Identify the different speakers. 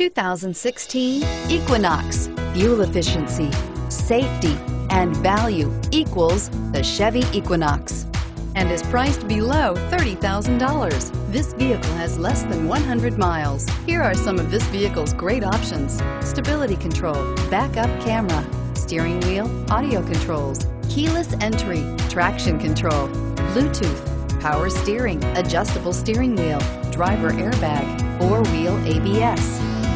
Speaker 1: 2016 Equinox. Fuel efficiency, safety, and value equals the Chevy Equinox and is priced below $30,000. This vehicle has less than 100 miles. Here are some of this vehicle's great options. Stability control, backup camera, steering wheel, audio controls, keyless entry, traction control, Bluetooth, power steering, adjustable steering wheel, driver airbag, four-wheel ABS.